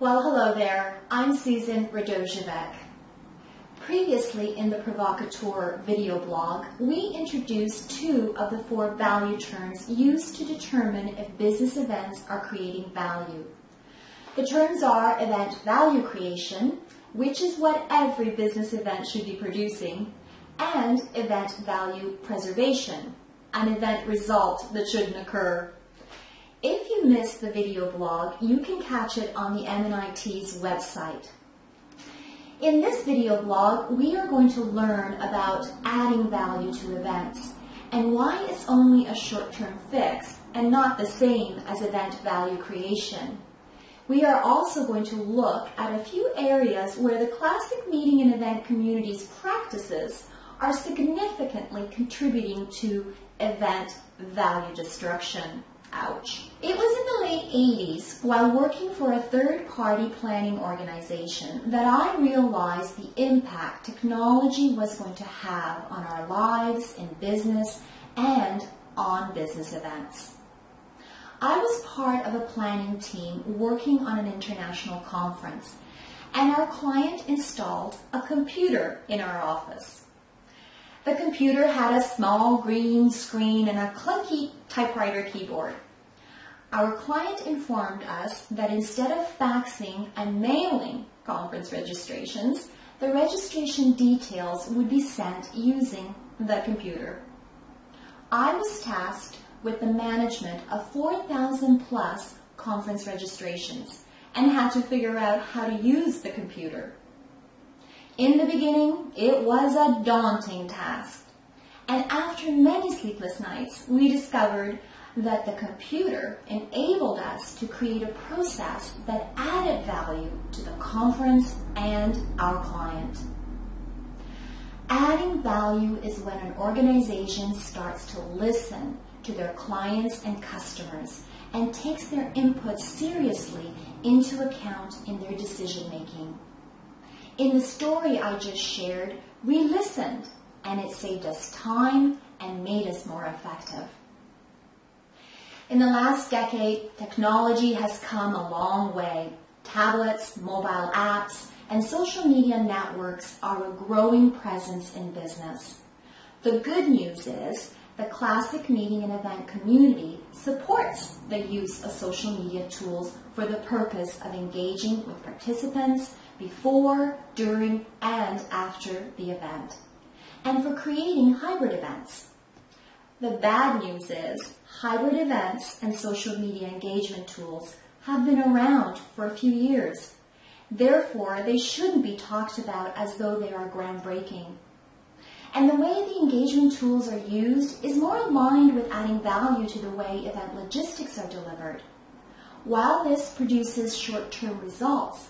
Well, hello there. I'm Susan Radojevic. Previously in the Provocateur video blog, we introduced two of the four value terms used to determine if business events are creating value. The terms are event value creation, which is what every business event should be producing, and event value preservation, an event result that shouldn't occur. Missed the video blog, you can catch it on the M+IT's website. In this video blog, we are going to learn about adding value to events and why it's only a short-term fix and not the same as event value creation. We are also going to look at a few areas where the classic meeting and event community's practices are significantly contributing to event value destruction. Ouch. It was late 80s, while working for a third-party planning organization, that I realized the impact technology was going to have on our lives in business and on business events. I was part of a planning team working on an international conference, and our client installed a computer in our office. The computer had a small green screen and a clunky typewriter keyboard. Our client informed us that instead of faxing and mailing conference registrations, the registration details would be sent using the computer. I was tasked with the management of 4,000 plus conference registrations and had to figure out how to use the computer. In the beginning, it was a daunting task. And after many sleepless nights, we discovered that the computer enabled us to create a process that added value to the conference and our client. Adding value is when an organization starts to listen to their clients and customers and takes their input seriously into account in their decision making. In the story I just shared, we listened and it saved us time and made us more effective. In the last decade, technology has come a long way. Tablets, mobile apps, and social media networks are a growing presence in business. The good news is the classic meeting and event community supports the use of social media tools for the purpose of engaging with participants before, during, and after the event, and for creating hybrid events. The bad news is hybrid events and social media engagement tools have been around for a few years. Therefore, they shouldn't be talked about as though they are groundbreaking. And the way the engagement tools are used is more aligned with adding value to the way event logistics are delivered. While this produces short-term results,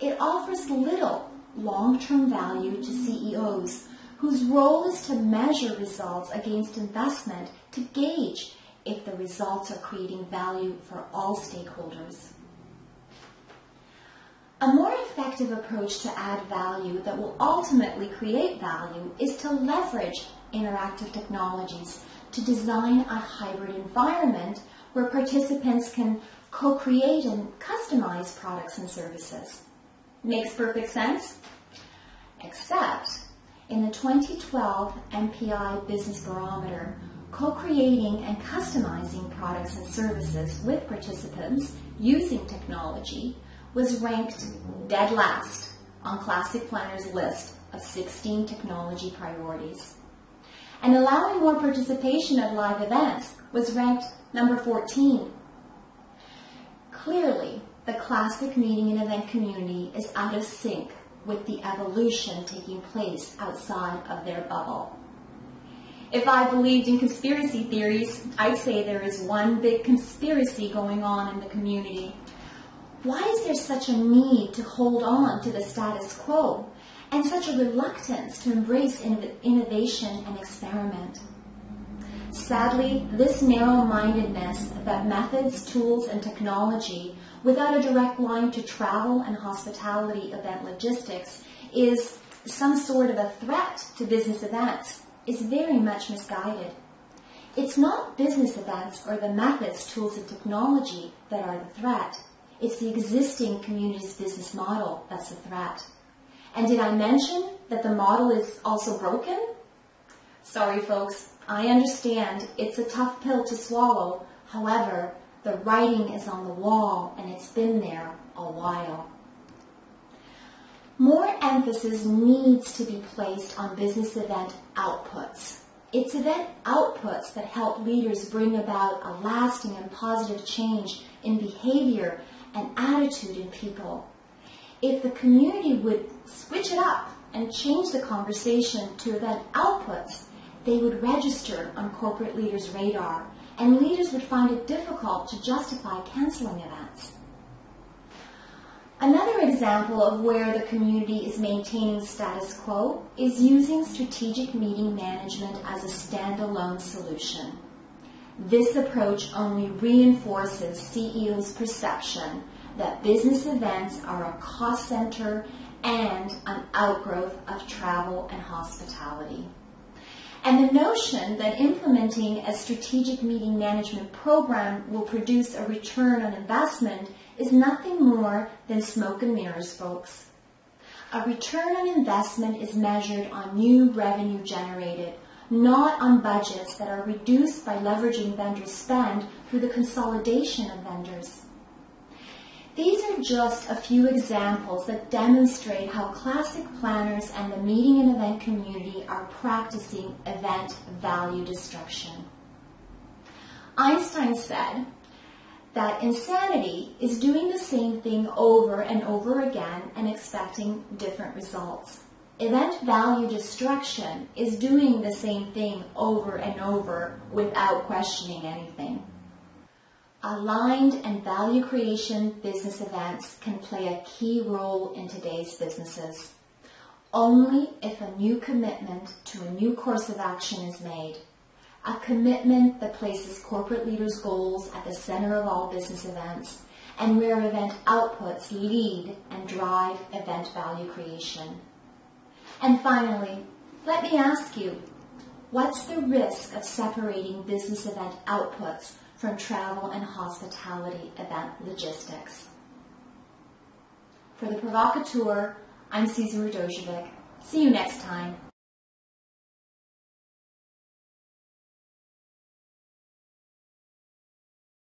it offers little long-term value to CEOs whose role is to measure results against investment to gauge if the results are creating value for all stakeholders. A more effective approach to add value that will ultimately create value is to leverage interactive technologies to design a hybrid environment where participants can co-create and customize products and services. Makes perfect sense? Except in the 2012 MPI Business Barometer, co-creating and customizing products and services with participants using technology was ranked dead last on Classic Planner's list of 16 technology priorities. And allowing more participation at live events was ranked number 14. Clearly, the classic meeting and event community is out of sync with the evolution taking place outside of their bubble. If I believed in conspiracy theories, I'd say there is one big conspiracy going on in the community why is there such a need to hold on to the status quo and such a reluctance to embrace innovation and experiment? Sadly, this narrow-mindedness that methods, tools, and technology without a direct line to travel and hospitality event logistics is some sort of a threat to business events is very much misguided. It's not business events or the methods, tools, and technology that are the threat. It's the existing community's business model that's the threat. And did I mention that the model is also broken? Sorry folks, I understand it's a tough pill to swallow. However, the writing is on the wall and it's been there a while. More emphasis needs to be placed on business event outputs. It's event outputs that help leaders bring about a lasting and positive change in behavior and attitude in people. If the community would switch it up and change the conversation to event outputs, they would register on corporate leaders' radar, and leaders would find it difficult to justify canceling events. Another example of where the community is maintaining status quo is using strategic meeting management as a standalone solution. This approach only reinforces CEO's perception that business events are a cost center and an outgrowth of travel and hospitality. And the notion that implementing a strategic meeting management program will produce a return on investment is nothing more than smoke and mirrors, folks. A return on investment is measured on new revenue generated, not on budgets that are reduced by leveraging vendor spend through the consolidation of vendors. These are just a few examples that demonstrate how classic planners and the meeting and event community are practicing event value destruction. Einstein said, that insanity is doing the same thing over and over again and expecting different results. Event value destruction is doing the same thing over and over without questioning anything. Aligned and value creation business events can play a key role in today's businesses. Only if a new commitment to a new course of action is made a commitment that places corporate leaders' goals at the center of all business events, and where event outputs lead and drive event value creation. And finally, let me ask you, what's the risk of separating business event outputs from travel and hospitality event logistics? For the Provocateur, I'm Susan Radojevic. See you next time.